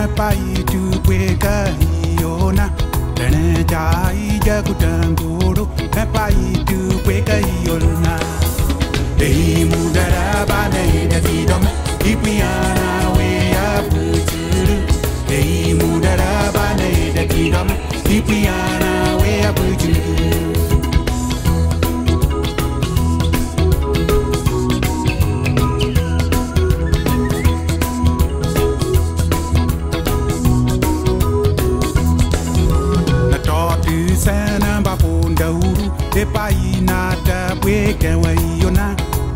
wepaitupweka iyona tene jaija kutambudu wepaitupweka iyona sana bafunda uru epayi nata bwekewe yona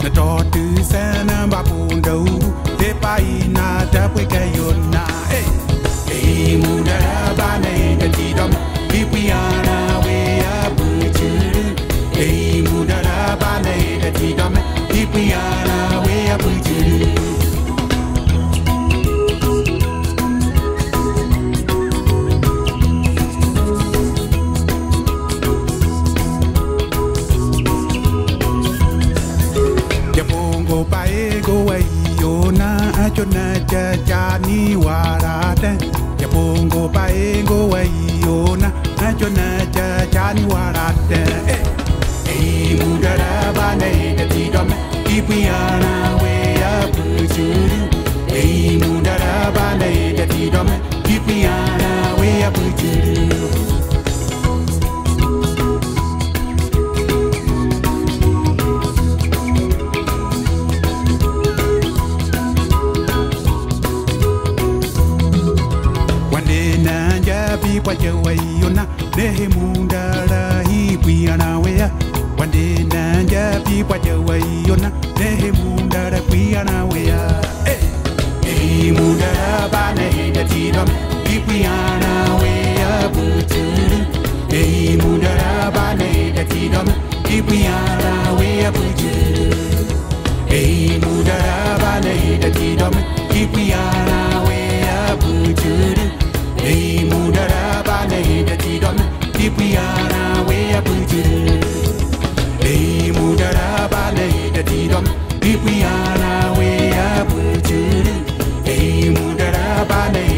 na totu sana bafunda uru epayi nata bweke yona. Hey, hey mudara Japongo paego waiona achona cha cha ni warata Japongo paego waiona achona cha cha ni warata Eh eh mudara bane da tidom ipiana we hi piana wea Wande nanja pi kwa jewa yona Nehe mundara piana wea Eh Eh mundara bane da tidom Pi piana wea buturu Eh mundara bane da tidom Pi piana wea buturu Eh mundara bane da tidom Abane.